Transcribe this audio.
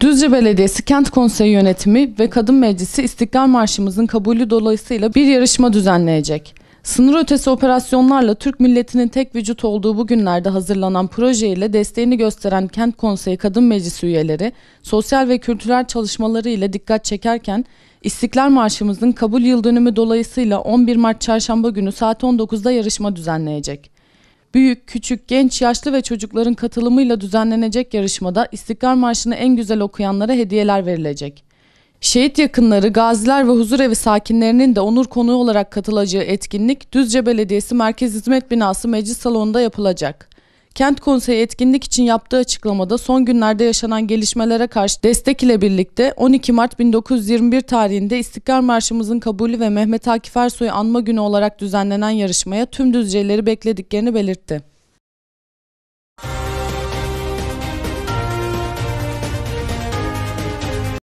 Düzce Belediyesi Kent Konseyi Yönetimi ve Kadın Meclisi İstiklal Marşımızın kabulü dolayısıyla bir yarışma düzenleyecek. Sınır ötesi operasyonlarla Türk milletinin tek vücut olduğu bu günlerde hazırlanan proje ile desteğini gösteren Kent Konseyi Kadın Meclisi üyeleri sosyal ve kültürel çalışmaları ile dikkat çekerken İstiklal Marşımızın kabul yıl dönümü dolayısıyla 11 Mart Çarşamba günü saat 19'da yarışma düzenleyecek. Büyük, küçük, genç, yaşlı ve çocukların katılımıyla düzenlenecek yarışmada İstiklal Marşı'nı en güzel okuyanlara hediyeler verilecek. Şehit yakınları, gaziler ve huzurevi sakinlerinin de onur konuğu olarak katılacağı etkinlik Düzce Belediyesi Merkez Hizmet Binası Meclis Salonu'nda yapılacak. Kent Konseyi etkinlik için yaptığı açıklamada son günlerde yaşanan gelişmelere karşı destek ile birlikte 12 Mart 1921 tarihinde İstiklal Marşımızın kabulü ve Mehmet Akif Ersoy'u anma günü olarak düzenlenen yarışmaya tüm Düzcelileri beklediklerini belirtti.